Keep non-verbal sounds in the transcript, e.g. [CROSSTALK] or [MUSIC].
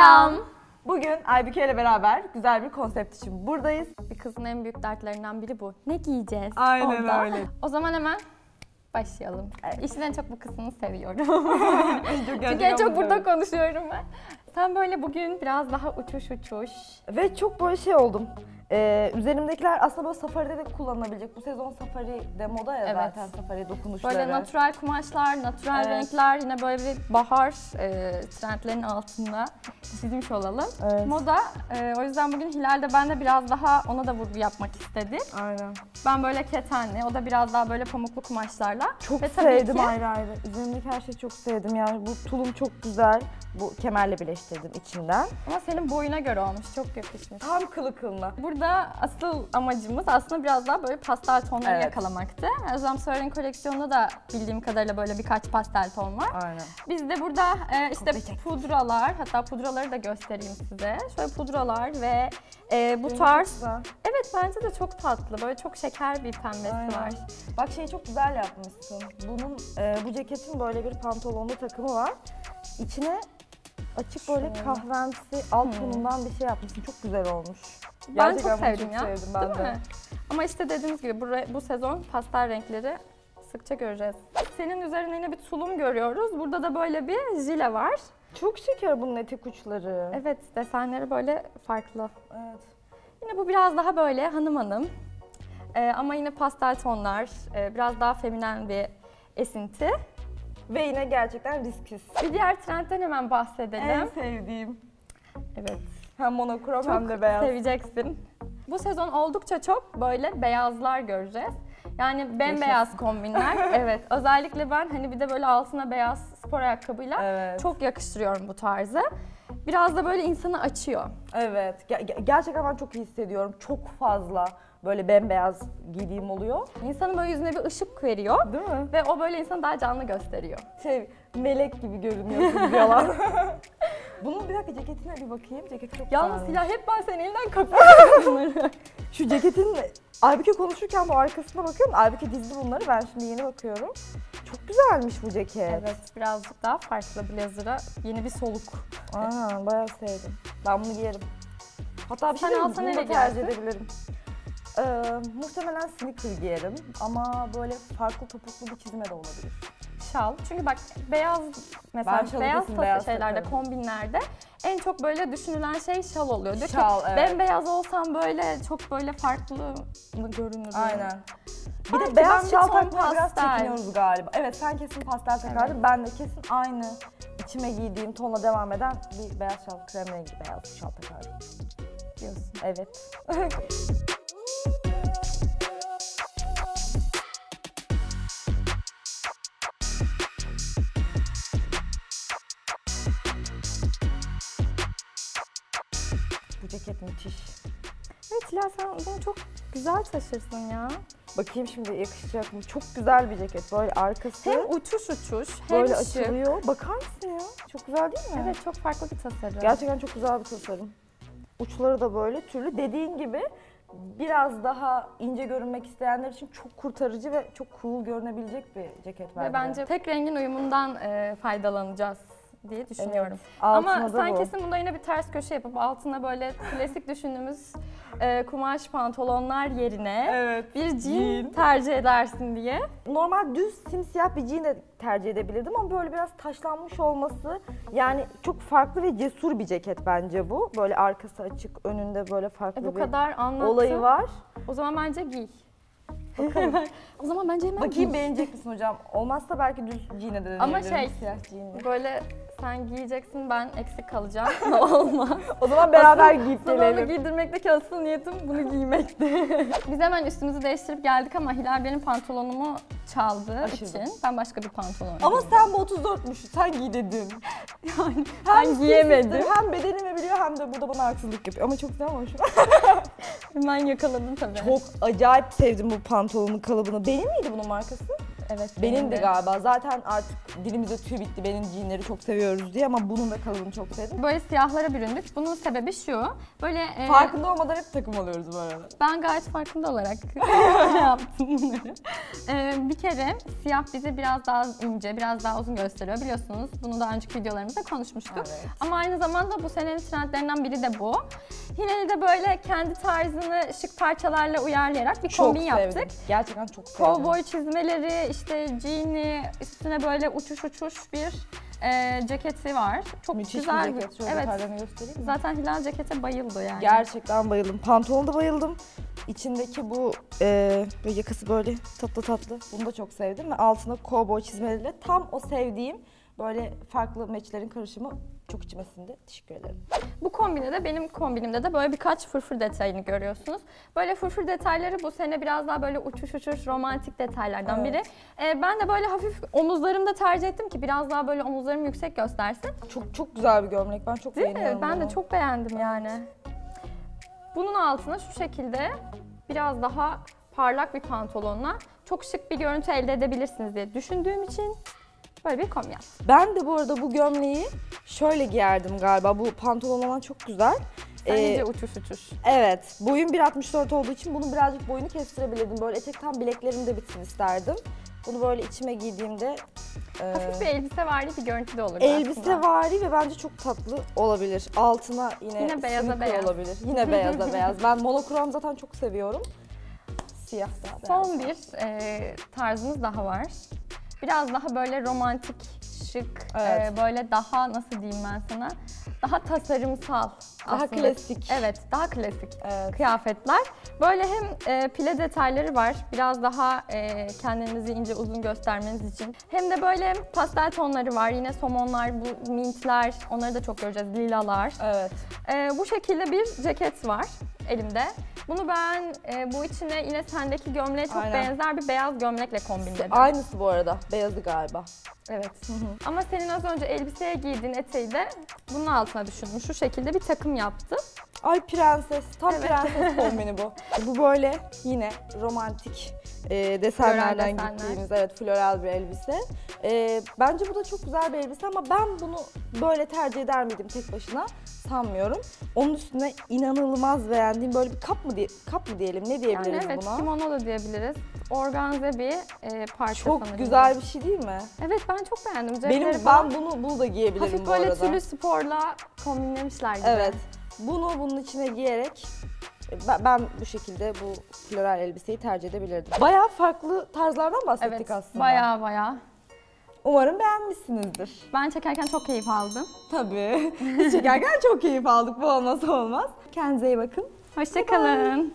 Selam. Bugün Aybüke ile beraber güzel bir konsept için buradayız. Bir kızın en büyük dertlerinden biri bu. Ne giyeceğiz? Aynen orada? öyle. O zaman hemen başlayalım. Evet. İşin en çok bu kısmını seviyorum. [LAUGHS] Çok Çünkü en çok burada konuşuyorum ben. Sen böyle bugün biraz daha uçuş uçuş. Ve çok böyle şey oldum. Ee, üzerimdekiler aslında böyle safaride de kullanılabilecek. Bu sezon safari de moda ya Evet. zaten safari dokunuşları. Böyle natural kumaşlar, natural Evet. renkler yine böyle bir bahar e, trendlerinin altında çizmiş olalım. Evet. Moda, e, o yüzden bugün Hilal de ben de biraz daha ona da vurgu yapmak istedik. Aynen. Ben böyle ketenli, o da biraz daha böyle pamuklu kumaşlarla. Çok Ve sevdim ki- ayrı ayrı. Üzerimdeki her şeyi çok sevdim. Yani bu tulum çok güzel. Bu kemerle birleştirdim içinden. Ama senin boyuna göre olmuş, çok yakışmış. Tam kılı kılına. Burada asıl amacımız aslında biraz daha böyle pastel tonları Evet. yakalamaktı. Özlem Söyler'in koleksiyonunda da bildiğim kadarıyla böyle birkaç pastel ton var. Aynen. Biz de burada e, işte Komple çek. pudralar, hatta pudraları da göstereyim size. Şöyle pudralar ve e, bu tarz. güzel. Evet bence de çok tatlı. Böyle çok şeker bir pembesi Aynen. var. Bak şeyi çok güzel yapmışsın. Bunun e, bu ceketin böyle bir pantolonlu takımı var. İçine açık böyle kahvemsi alt Hmm. tonundan bir şey yapmışsın. Çok güzel olmuş. Ben Gerçekten çok bunu sevdim ya. sevdim ben Değil de. mi? Ama işte dediğimiz gibi bu, re- bu sezon pastel renkleri sıkça göreceğiz. Senin üzerine yine bir tulum görüyoruz. Burada da böyle bir jile var. Çok şeker bunun etek uçları. Evet desenleri böyle farklı. Evet. Yine bu biraz daha böyle hanım hanım. Ee, ama yine pastel tonlar, e, biraz daha feminen bir esinti. Ve yine gerçekten risksiz. Bir diğer trendten hemen bahsedelim. En sevdiğim. Evet, Hem monokrom çok hem de beyaz. seveceksin. Bu sezon oldukça çok böyle beyazlar göreceğiz. Yani bembeyaz kombinler. [LAUGHS] evet, özellikle ben hani bir de böyle altına beyaz spor ayakkabıyla Evet. çok yakıştırıyorum bu tarzı. Biraz da böyle insanı açıyor. Evet. Ge- ge- gerçekten ben çok iyi hissediyorum. Çok fazla böyle bembeyaz giydiğim oluyor. İnsanın böyle yüzüne bir ışık veriyor. Değil mi? Ve o böyle insanı daha canlı gösteriyor. Şey, melek gibi görünüyorsunuz yalan. [LAUGHS] Bunun bir dakika ceketine bir bakayım. Ceket çok Yalnız. Hilal hep ben senin elinden kapıyorum bunları. [LAUGHS] Şu ceketin Aybüke konuşurken bu arkasına bakıyorum. Aybüke dizdi bunları. Ben şimdi yeni bakıyorum. Çok güzelmiş bu ceket. evet birazcık daha farklı blazer'a yeni bir soluk. Aa, bayağı sevdim. Ben bunu giyerim. Hatta bir Sen şey diyeyim, bunu da tercih edebilirim. Ee, muhtemelen sneaker giyerim ama böyle farklı topuklu bir çizme de olabilir. Şal. Çünkü bak beyaz mesela Ben beyaz kesin tas- beyaz şeylerde takarım. kombinlerde en çok böyle düşünülen şey şal oluyor. Diyor Şal, ki evet. bembeyaz olsam böyle çok böyle farklı görünür? Aynen. Bir Belki de beyaz şal takmaya biraz çekiniyoruz galiba. Evet sen kesin pastel takardın. Ben de kesin aynı içime giydiğim tonla devam eden bir beyaz şal, krem rengi beyaz şal takardım. diyorsun. Evet. [LAUGHS] ceket müthiş. Evet Hilal sen bunu çok güzel taşırsın ya. Bakayım şimdi yakışacak mı? Çok güzel bir ceket. Böyle arkası Hem uçuş uçuş hem böyle şık. açılıyor. Bakar mısın ya? Çok güzel değil mi? Evet çok farklı bir tasarım. Gerçekten çok güzel bir tasarım. Uçları da böyle türlü. Dediğin gibi biraz daha ince görünmek isteyenler için çok kurtarıcı ve çok cool görünebilecek bir ceket bence. Ve bence tek rengin uyumundan e, faydalanacağız diye düşünüyorum. Altına Ama sen bu. kesin bunda yine bir ters köşe yapıp altına böyle klasik düşündüğümüz e, kumaş pantolonlar yerine Evet. bir jean, Jean. tercih edersin diye. Normal düz simsiyah bir jean de tercih edebilirdim ama böyle biraz taşlanmış olması yani çok farklı ve cesur bir ceket bence bu. Böyle arkası açık, önünde böyle farklı E, bu bir kadar olayı var. O zaman bence giy. Bakalım. [LAUGHS] o zaman bence hemen Bakayım giy. beğenecek misin hocam? Olmazsa belki düz jean'e de Ama şey, siyah. Böyle sen giyeceksin ben eksik kalacağım. [LAUGHS] Olmaz. O zaman beraber Asıl- giyip Sana onu gelelim. giydirmekteki asıl niyetim bunu giymekti. [LAUGHS] Biz hemen üstümüzü değiştirip geldik ama Hilal benim pantolonumu çaldığı Aşırı. için ben başka bir pantolon Ama giydim. sen bu 34'müş, sen giy dedin. yani Hem ben giyemedim. Hem bedenimi biliyor hem de burada bana haksızlık yapıyor. Ama çok güzel olmuş. [LAUGHS] [LAUGHS] Hemen yakaladım tabii. çok acayip sevdim bu pantolonun kalıbını. Benim miydi bunun markası? Evet. Benim de galiba. Zaten artık dilimize tüy bitti. Benim jeanleri çok seviyoruz diye ama bunun da kalıbını çok sevdim. Böyle siyahlara büründük. Bunun sebebi şu. Böyle e, Farkında olmadan hep takım alıyoruz bu arada. ben gayet farkında olarak [LAUGHS] yaptım bunları. E, bir kere siyah bizi biraz daha ince, biraz daha uzun gösteriyor. Biliyorsunuz bunu daha önceki videolarımızda konuşmuştuk. Evet. Ama aynı zamanda bu senenin trendlerinden biri de bu. Hilali de böyle kendi tarzını şık parçalarla uyarlayarak bir Çok kombin yaptık. sevdim. Gerçekten çok sevdim. Kovboy çizmeleri, işte jean'i, üstüne böyle uçuş uçuş bir e, ceketi var. Çok Müthiş güzel bir ceket. Şöyle Evet. detaylarını göstereyim mi? Zaten Hilal cekete bayıldı yani. Gerçekten bayıldım. Pantolona da bayıldım. İçindeki bu e, böyle yakası böyle tatlı tatlı. Bunu da çok sevdim ve altına kovboy çizmeleriyle tam o sevdiğim böyle farklı meçlerin karışımı çok içime sindi. Teşekkür ederim. Bu kombinde de benim kombinimde de böyle birkaç fırfır detayını görüyorsunuz. Böyle fırfır detayları bu sene biraz daha böyle uçuş uçuş romantik detaylardan biri. E, ben de böyle hafif omuzlarımda tercih ettim ki biraz daha böyle omuzlarım yüksek göstersin. Çok çok güzel bir gömlek. Ben çok Değil mi? beğeniyorum Ben bunu. de çok beğendim yani. Bunun altına şu şekilde biraz daha parlak bir pantolonla çok şık bir görüntü elde edebilirsiniz diye düşündüğüm için böyle bir kombin yaptım. Ben de bu arada bu gömleği şöyle giyerdim galiba. Bu pantolon olan çok güzel. Sen Ee, iyice uçuş uçuş. Evet, boyum 1.64 olduğu için bunun birazcık boyunu kestirebilirdim. Böyle etek tam bileklerimde bitsin isterdim. Bunu böyle içime giydiğimde e, Hafif bir elbise vardı bir görüntü de olurdu elbise aslında. vari ve bence çok tatlı olabilir. Altına yine, Yine beyaza beyaz. olabilir. Yine beyaza [LAUGHS] beyaz. Ben monokrom zaten çok seviyorum. Siyah da beyaz. Son bir e, tarzımız daha var. Biraz daha böyle romantik, şık, Evet. e, böyle daha nasıl diyeyim ben sana, daha tasarımsal Daha klasik. Evet, daha klasik Evet. kıyafetler. Böyle hem e, pile detayları var, biraz daha e, kendinizi ince uzun göstermeniz için. Hem de böyle pastel tonları var, yine somonlar, bu mintler, onları da çok göreceğiz, lilalar. Evet. Ee, bu şekilde bir ceket var elimde. Bunu ben e, bu içine yine sendeki gömleğe çok Aynen. benzer bir beyaz gömlekle kombinledim. Aynısı bu arada. Beyazı galiba. Evet. Ama senin az önce elbiseye giydiğin eteği de bunun altına düşünmüş. Şu şekilde bir takım yaptı. Ay prenses. Tam Evet. prenses [LAUGHS] kombini bu. bu böyle yine romantik e, desenlerden desenler. gittiğimiz evet floral bir elbise. E, bence bu da çok güzel bir elbise ama ben bunu böyle tercih eder miydim tek başına sanmıyorum. Onun üstüne inanılmaz beğendiğim böyle bir kap mı diye kap mı diyelim ne Yani diyebiliriz evet buna? kimono da diyebiliriz. Organze bir e, parça Çok sanırım. güzel bir şey değil mi? Evet ben çok beğendim. Cepleri Benim falan ben bunu bunu da giyebilirim hafif bu böyle arada. tülü sporla kombinlemişler gibi. Evet. Bunu bunun içine giyerek ben, ben bu şekilde bu floral elbiseyi tercih edebilirdim. Bayağı farklı tarzlardan bahsettik Evet, aslında. baya baya. Umarım beğenmişsinizdir. Ben çekerken çok keyif aldım. Tabii. Biz çekerken çok keyif aldık. Bu olmazsa olmaz. Kendinize iyi bakın. Hoşçakalın.